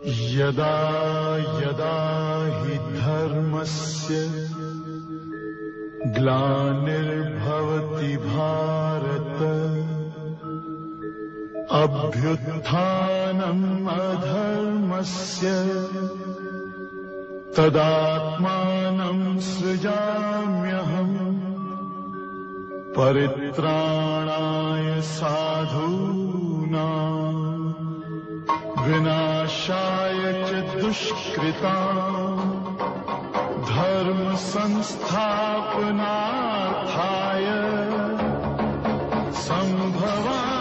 यदा यदा हि धर्मस्य ग्लानिर्भवति भारत अभ्युत्थानम् अधर्मस्य तदात्मानम् सृजाम्यहम् परित्राणाय साधूना नाशाय च दुष्कृता धर्म संस्थापनाथाय सम्भवा